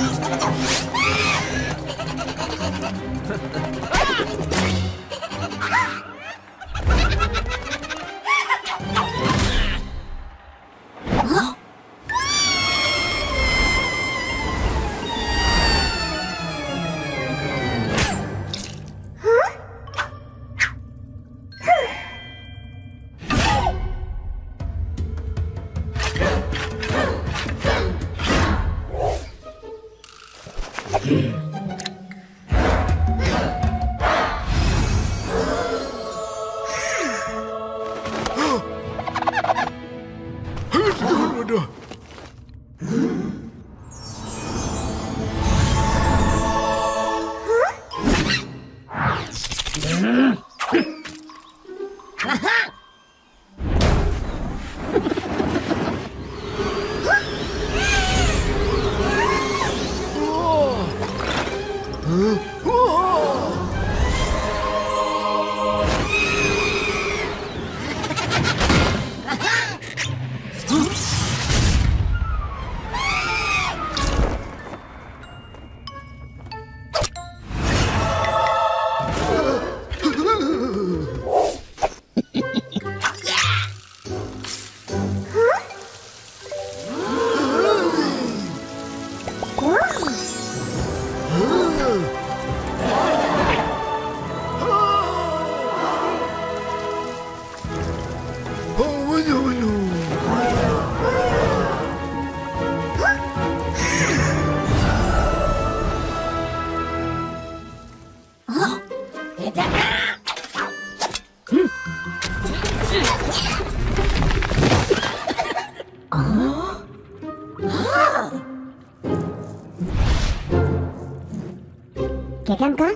Ha ha ha! Huh? răng có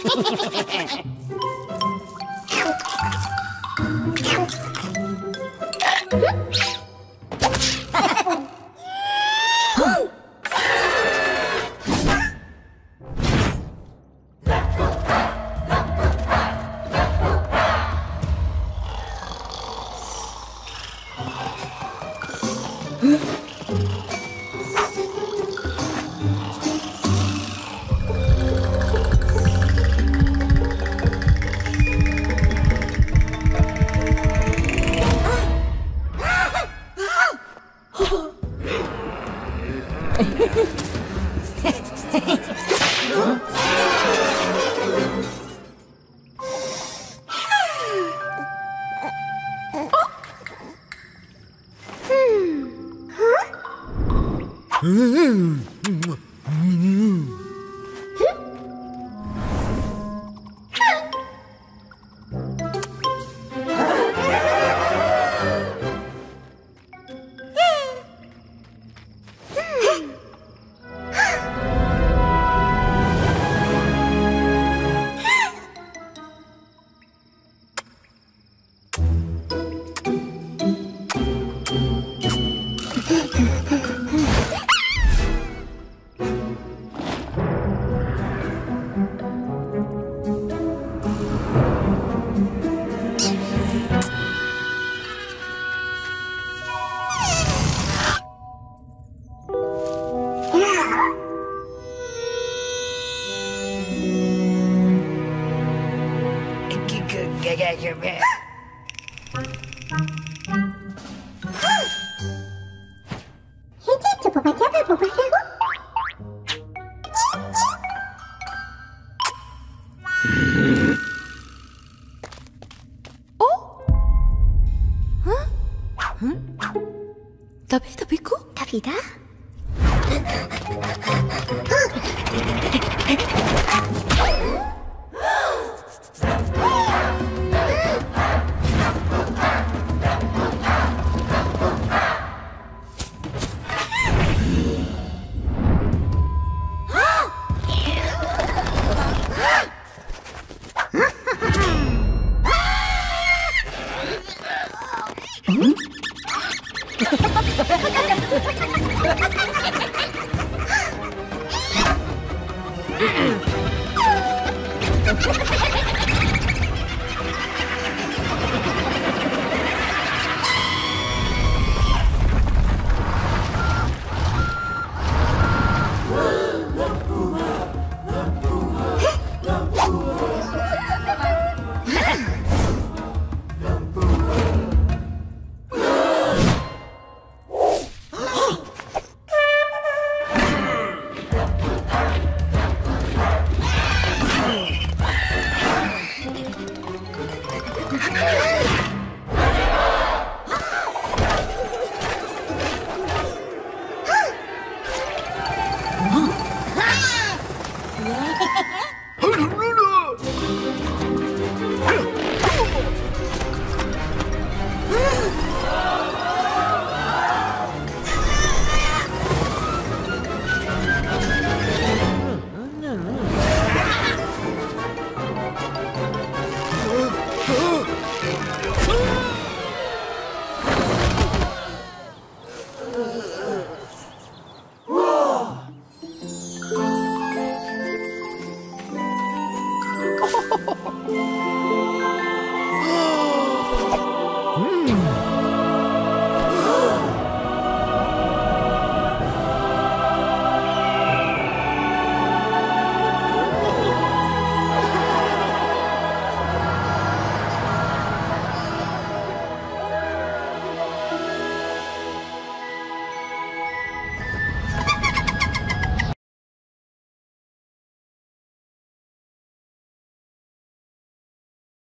Ha ha ha ha! Hindi, 음. 음, 음. Pupasako. Tabi, tabi ko. Davida? Huh?